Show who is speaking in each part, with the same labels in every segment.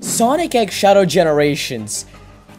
Speaker 1: Sonic X Shadow Generations.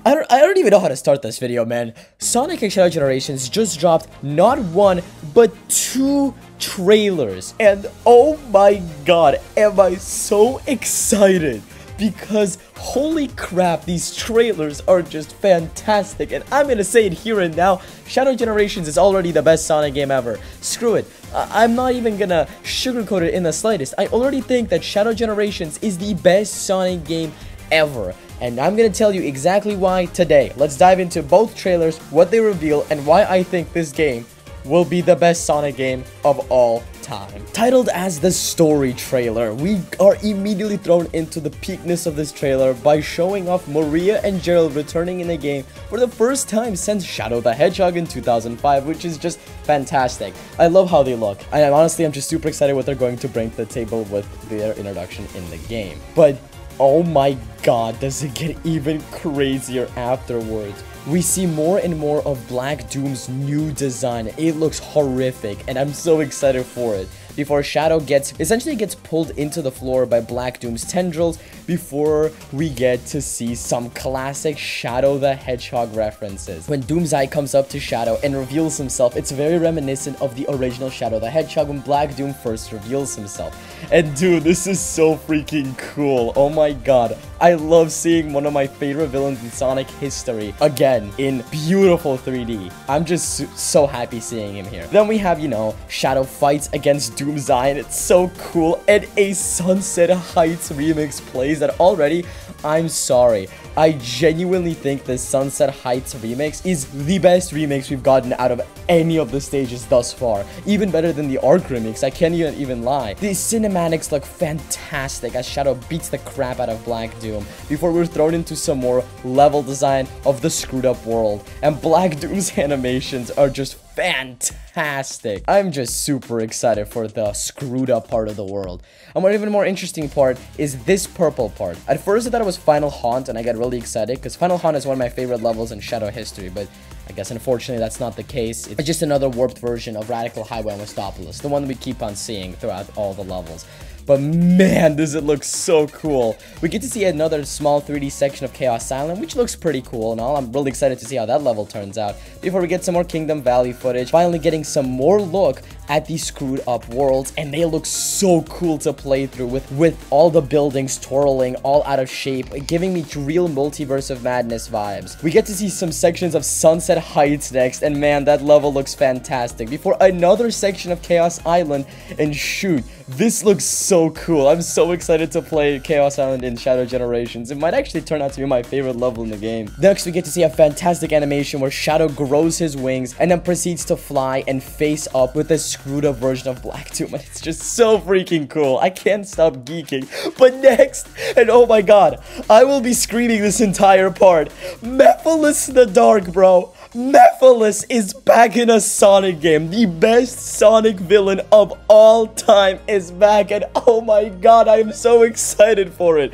Speaker 1: I don't, I don't even know how to start this video, man. Sonic X Shadow Generations just dropped not one, but two trailers. And oh my god, am I so excited. Because holy crap, these trailers are just fantastic. And I'm gonna say it here and now, Shadow Generations is already the best Sonic game ever. Screw it. I'm not even gonna sugarcoat it in the slightest. I already think that Shadow Generations is the best Sonic game ever. And I'm gonna tell you exactly why today. Let's dive into both trailers, what they reveal, and why I think this game will be the best Sonic game of all time. Titled as the story trailer, we are immediately thrown into the peakness of this trailer by showing off Maria and Gerald returning in the game for the first time since Shadow the Hedgehog in 2005, which is just fantastic. I love how they look. I honestly I'm just super excited what they're going to bring to the table with their introduction in the game. But Oh my god, does it get even crazier afterwards. We see more and more of Black Doom's new design. It looks horrific, and I'm so excited for it before Shadow gets essentially gets pulled into the floor by Black Doom's tendrils before we get to see some classic Shadow the Hedgehog references. When Doom's Eye comes up to Shadow and reveals himself, it's very reminiscent of the original Shadow the Hedgehog when Black Doom first reveals himself. And dude, this is so freaking cool. Oh my god. I love seeing one of my favorite villains in Sonic history again in beautiful 3D. I'm just so happy seeing him here. Then we have, you know, Shadow fights against Doom and it's so cool. And a Sunset Heights remix plays that already, I'm sorry. I genuinely think the Sunset Heights remix is the best remix we've gotten out of any of the stages thus far. Even better than the Ark remix, I can't even, even lie. The cinematics look fantastic as Shadow beats the crap out of Black Doom before we're thrown into some more level design of the screwed up world. And Black Doom's animations are just fantastic. I'm just super excited for the screwed up part of the world. And what even more interesting part is this purple part. At first I thought it was Final Haunt and I got really excited because Final Haunt is one of my favorite levels in Shadow history, but I guess unfortunately that's not the case. It's just another warped version of Radical Highway on Westopolis, the one we keep on seeing throughout all the levels. But man, does it look so cool. We get to see another small 3D section of Chaos Island, which looks pretty cool and all. I'm really excited to see how that level turns out. Before we get some more Kingdom Valley footage, finally getting some more look at these screwed up worlds and they look so cool to play through with with all the buildings twirling all out of shape giving me real multiverse of madness vibes we get to see some sections of sunset heights next and man that level looks fantastic before another section of chaos island and shoot this looks so cool. I'm so excited to play Chaos Island in Shadow Generations. It might actually turn out to be my favorite level in the game. Next, we get to see a fantastic animation where Shadow grows his wings and then proceeds to fly and face up with a screwed up version of Black Doom. And it's just so freaking cool. I can't stop geeking. But next, and oh my god, I will be screaming this entire part. Mephiles the Dark, bro. Mephiles is back in a Sonic game. The best Sonic villain of all time is back. And oh my god, I am so excited for it.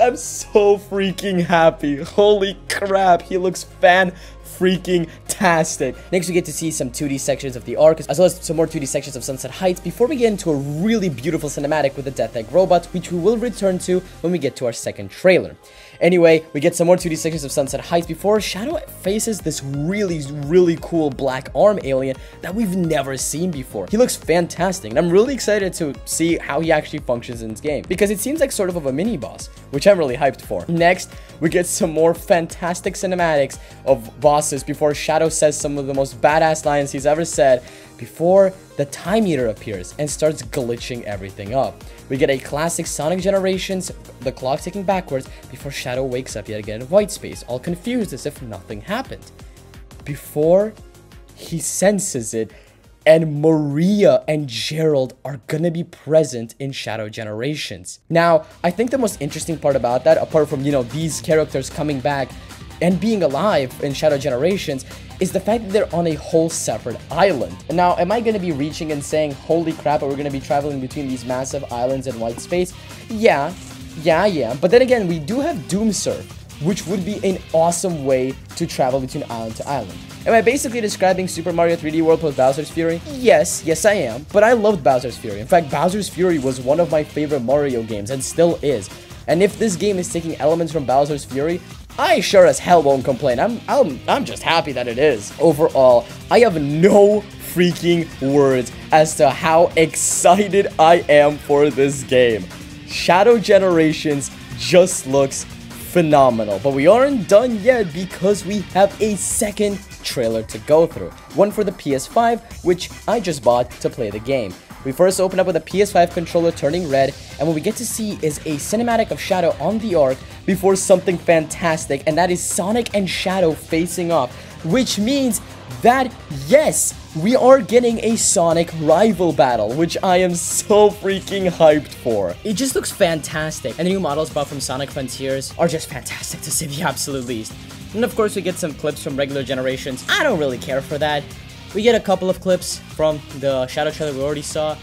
Speaker 1: I'm so freaking happy. Holy crap, he looks fan freaking tastic. Next, we get to see some 2D sections of the Ark, as well as some more 2D sections of Sunset Heights, before we get into a really beautiful cinematic with the Death Egg robot, which we will return to when we get to our second trailer. Anyway, we get some more 2D sections of Sunset Heights before Shadow faces this really, really cool black arm alien that we've never seen before. He looks fantastic, and I'm really excited to see how he actually functions in this game, because it seems like sort of, of a mini-boss, which I'm really hyped for. Next, we get some more fantastic cinematics of bosses before Shadow says some of the most badass lines he's ever said, before the time meter appears and starts glitching everything up. We get a classic Sonic Generations, the clock ticking backwards before Shadow wakes up yet again in white space, all confused as if nothing happened. Before he senses it, and Maria and Gerald are gonna be present in Shadow Generations. Now, I think the most interesting part about that, apart from, you know, these characters coming back and being alive in Shadow Generations, is the fact that they're on a whole separate island. Now, am I going to be reaching and saying, holy crap, we're going to be traveling between these massive islands and white space? Yeah, yeah, yeah. But then again, we do have Doomsurf, which would be an awesome way to travel between island to island. Am I basically describing Super Mario 3D World plus Bowser's Fury? Yes, yes I am, but I loved Bowser's Fury. In fact, Bowser's Fury was one of my favorite Mario games and still is. And if this game is taking elements from Bowser's Fury, I sure as hell won't complain. I'm, I'm, I'm just happy that it is. Overall, I have no freaking words as to how excited I am for this game. Shadow Generations just looks phenomenal. But we aren't done yet because we have a second trailer to go through. One for the PS5, which I just bought to play the game. We first open up with a PS5 controller turning red, and what we get to see is a cinematic of Shadow on the Ark before something fantastic, and that is Sonic and Shadow facing off, which means that, yes, we are getting a Sonic rival battle, which I am so freaking hyped for. It just looks fantastic, and the new models bought from Sonic Frontiers are just fantastic to say the absolute least. And of course we get some clips from regular generations, I don't really care for that. We get a couple of clips from the Shadow trailer we already saw,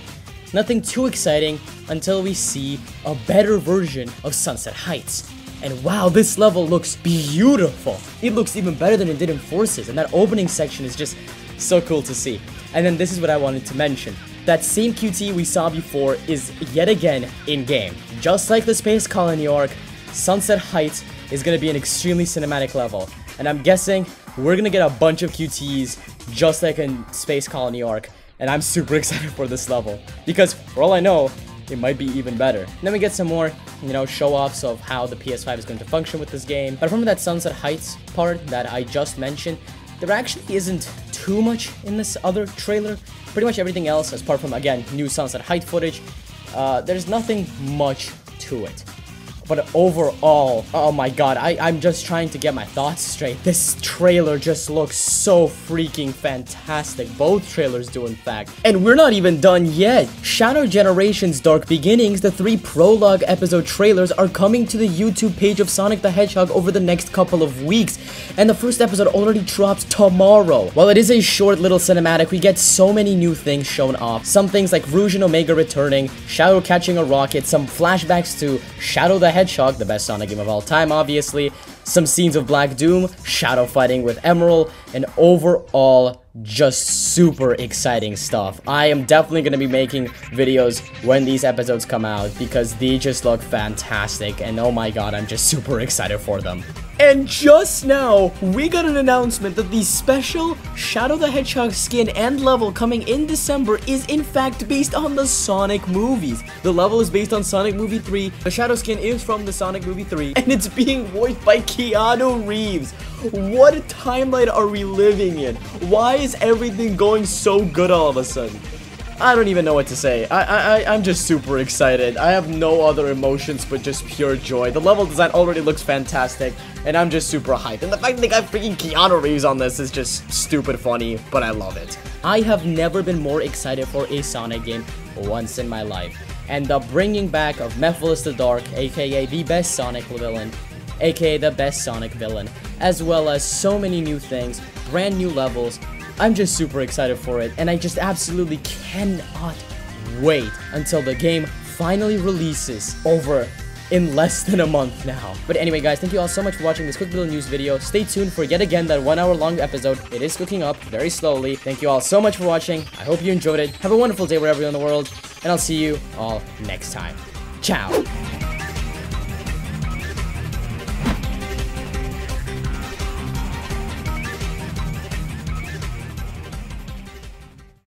Speaker 1: nothing too exciting until we see a better version of Sunset Heights. And wow, this level looks beautiful. It looks even better than it did in Forces, and that opening section is just so cool to see. And then this is what I wanted to mention. That same QT we saw before is yet again in-game. Just like the Space Colony Ark, Sunset Heights is going to be an extremely cinematic level. And I'm guessing we're going to get a bunch of QTs just like in Space Colony Ark. And I'm super excited for this level. Because for all I know, it might be even better. Then we get some more, you know, show-offs of how the PS5 is going to function with this game. But from that Sunset Heights part that I just mentioned, there actually isn't too much in this other trailer. Pretty much everything else, as apart from, again, new Sunset Height footage, uh, there's nothing much to it. But overall, oh my god, I, I'm just trying to get my thoughts straight. This trailer just looks so freaking fantastic. Both trailers do, in fact. And we're not even done yet. Shadow Generations Dark Beginnings, the three prologue episode trailers, are coming to the YouTube page of Sonic the Hedgehog over the next couple of weeks. And the first episode already drops tomorrow. While it is a short little cinematic, we get so many new things shown off. Some things like Rouge and Omega returning, Shadow catching a rocket, some flashbacks to Shadow the Hedgehog, the best Sonic game of all time, obviously, some scenes of Black Doom, Shadow fighting with Emerald, and overall, just super exciting stuff. I am definitely going to be making videos when these episodes come out because they just look fantastic and oh my god, I'm just super excited for them. And just now, we got an announcement that the special Shadow the Hedgehog skin and level coming in December is in fact based on the Sonic movies. The level is based on Sonic Movie 3, the Shadow skin is from the Sonic Movie 3, and it's being voiced by Keanu Reeves. What timeline are we living in? Why is everything going so good all of a sudden? I don't even know what to say. I, I, I'm just super excited. I have no other emotions but just pure joy. The level design already looks fantastic, and I'm just super hyped. And the fact that they got freaking Keanu Reeves on this is just stupid funny, but I love it. I have never been more excited for a Sonic game once in my life. And the bringing back of Mephiles the Dark, aka the best Sonic villain, aka the best Sonic villain, as well as so many new things, brand new levels, I'm just super excited for it, and I just absolutely cannot wait until the game finally releases over in less than a month now. But anyway, guys, thank you all so much for watching this quick little news video. Stay tuned for yet again that one hour long episode. It is cooking up very slowly. Thank you all so much for watching. I hope you enjoyed it. Have a wonderful day wherever you're in the world, and I'll see you all next time. Ciao.